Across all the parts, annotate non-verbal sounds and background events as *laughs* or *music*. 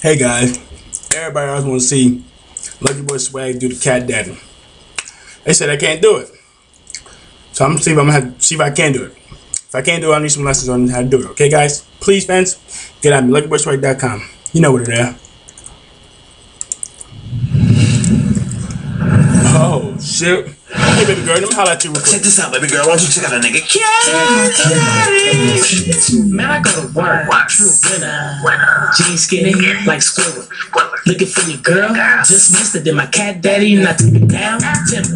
Hey guys, everybody else want to see Lucky Boy Swagg do the cat daddy. They said I can't do it. So I'm gonna see if I'm gonna see if I can do it. If I can't do it, I need some lessons on how to do it. Okay, guys? Please, fans, get at me, luckyboyswagg.com. You know what it is. Oh, shit. Hey, baby girl, let me holler at you real Check this out, baby girl. Why don't you check out a nigga? Man, I go to work. True winner. Jeans skinny like Squidward. Looking for your girl. Just missed it. Then my cat daddy and I took it down. Timber.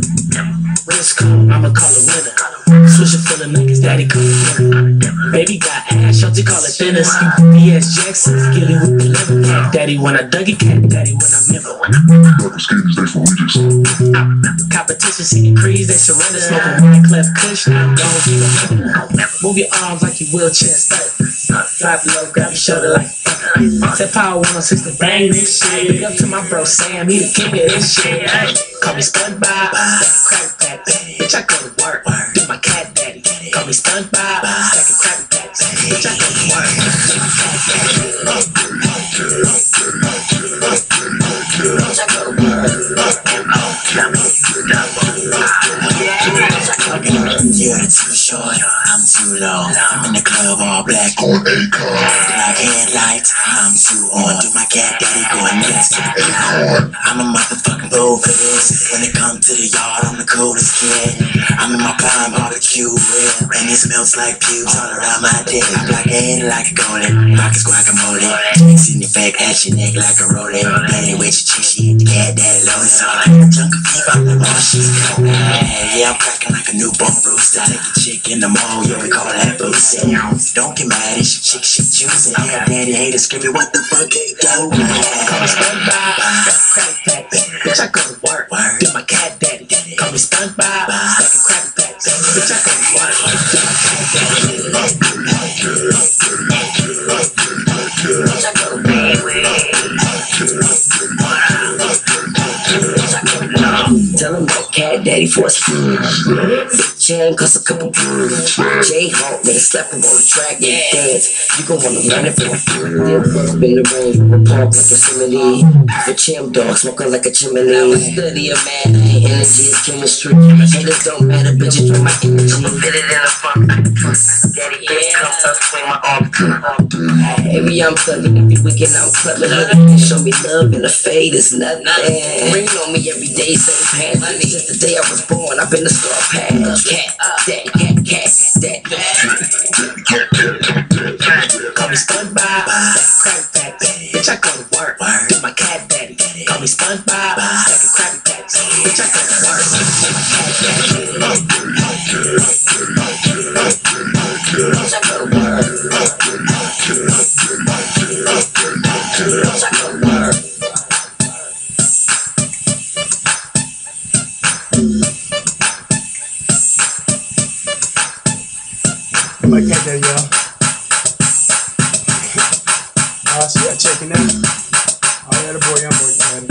When it's cold, I'ma call it winter. Switch it for the niggas, daddy it. Baby got ass, Shorty call it thinners. B.S. Jackson, skilly with the liver. Cat daddy when I dug it, cat daddy when I member. Fucking skaters, they for Regis. Competition, seeing creeds, they surrender. Smoking wine, cleft now don't give a Move your arms like you wheelchair stuck. Drop low, grab your shoulder like. Set power 106 to bang this shit. Big up to my bro Sam, he the king of this shit. Call me SpongeBob, crack that. Bitch, I go to work, Call me SpongeBob, stacking Krabby Patties. Bitch, I go to work, do my cat daddy. Bitch, I go to You're too short, I'm too low. I'm in the club all black. On Akon, Black headlights, I'm too on. Do my cat daddy going nuts. I'm a motherfucking this. When it comes to the yard, I'm the coolest kid. I'm in my prime barbecue grill, and it smells like pubes all around my dick. I'm black head like a golden, pockets guacamole. Chicks in your fake, at your neck like a rolling. Daddy with your chick, she the cat daddy. It's all like a chunk of beef, I'm the raw she's cold. Yeah, I'm cracking like a newborn rooster. Take a chick in the mall, yo, we call that boost. Don't get mad, it's your chick, she choosing. Yeah, daddy haters screaming, what the fuck they do? Call me SpongeBob, Krabby Patties. Bitch, I go to work, do my cat daddy. Call me SpongeBob, Krabby Patties. Bitch, I go to work, do my cat daddy. Tell him that cat daddy for a *laughs* spin. Chain cost a couple broods. J Hawk better slap him on the track and dance. You gon' wanna learn it for free. Spin the range, a park like a simile. For chim dog, smoking like a chimney. Study a man, energy is chemistry. Haters don't matter, bitches throw my energy. Fit it in a funk. Daddy, yeah. Comes up between my arms. Baby, I'm thugging every weekend. I'm clubbing. Show me love and the fade is nothing. Ring on me every day, same pants. Since the day I was born, I've been a star pass. Call me SpongeBob, Krabby Patties. Bitch, I go to work, do my cat daddy. Call me SpongeBob, stacking Krabby Patties. Bitch, I go to work, do my cat daddy. Bitch, I go to work. My cat daddy, y'all. Uh, so yeah, checking in. Oh, yeah, the boy, young boy.